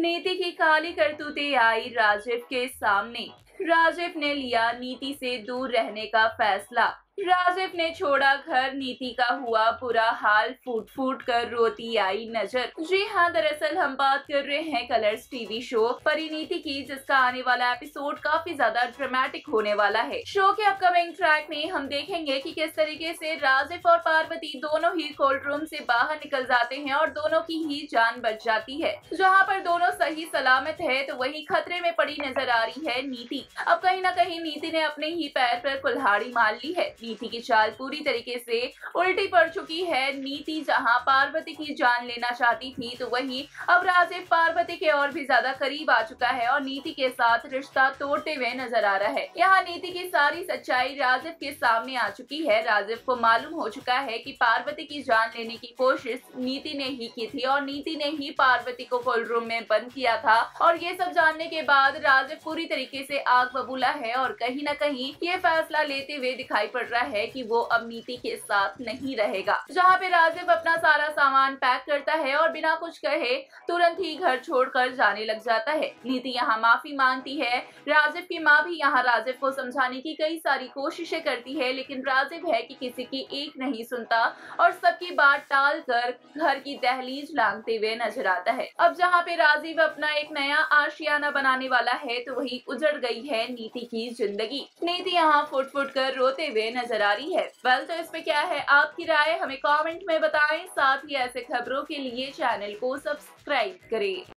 नीति की काली करतूतें आई राजीव के सामने। राजीव ने लिया नीति से दूर रहने का फैसला। राजीव ने छोड़ा घर, नीति का हुआ बुरा हाल फूट फूट कर रोती आई नज़र। जी हाँ दरअसल हम बात कर रहे हैं कलर्स टीवी शो परिनीति की, जिसका आने वाला एपिसोड काफ़ी ज़्यादा ड्रामेटिक होने वाला है। शो के अपकमिंग ट्रैक में हम देखेंगे कि किस तरीके से राजीव और पार्वती दोनों ही कोल्ड रूम से बाहर निकल जाते हैं और दोनों की ही जान बच जाती है। जहाँ पर दोनों सही सलामत है तो वही खतरे में पड़ी नज़र आ रही है नीति। अब कहीं ना कहीं नीति ने अपने ही पैर पर कुल्हाड़ी मार ली है। नीति की चाल पूरी तरीके से उल्टी पड़ चुकी है नीति जहाँ पार्वती की जान लेना चाहती थी तो वही अब राजीव पार्वती के और भी ज़्यादा करीब आ चुका है और नीति के साथ रिश्ता तोड़ते हुए नज़र आ रहा है। यहाँ नीति की सारी सच्चाई राजीव के सामने आ चुकी है। राजीव को मालूम हो चुका है की पार्वती की जान लेने की कोशिश नीति ने ही की थी और नीति ने ही पार्वती को कोल्ड रूम में बंद किया था। और ये सब जानने के बाद राजीव पूरी तरीके से आग बबूला है और कहीं ना कहीं ये फैसला लेते हुए दिखाई पड़ रहा है कि वो अब नीति के साथ नहीं रहेगा। जहाँ पे राजीव अपना सारा सामान पैक करता है और बिना कुछ कहे तुरंत ही घर छोड़कर जाने लग जाता है। नीति यहाँ माफ़ी मांगती है। राजीव की माँ भी यहाँ राजीव को समझाने की कई सारी कोशिशें करती है, लेकिन राजीव है कि किसी की एक नहीं सुनता और सबकी बात टाल कर घर की दहलीज लांगते हुए नज़र आता है। अब जहाँ पे राजीव अपना एक नया आशियाना बनाने वाला है तो वही उजड़ गई है नीति की ज़िंदगी। नीति यहाँ फुट फुट कर रोते हुए नज़र आ रही है। वेल तो इसमें क्या है? आपकी राय हमें कमेंट में बताएँ। साथ ही ऐसे खबरों के लिए चैनल को सब्सक्राइब करें।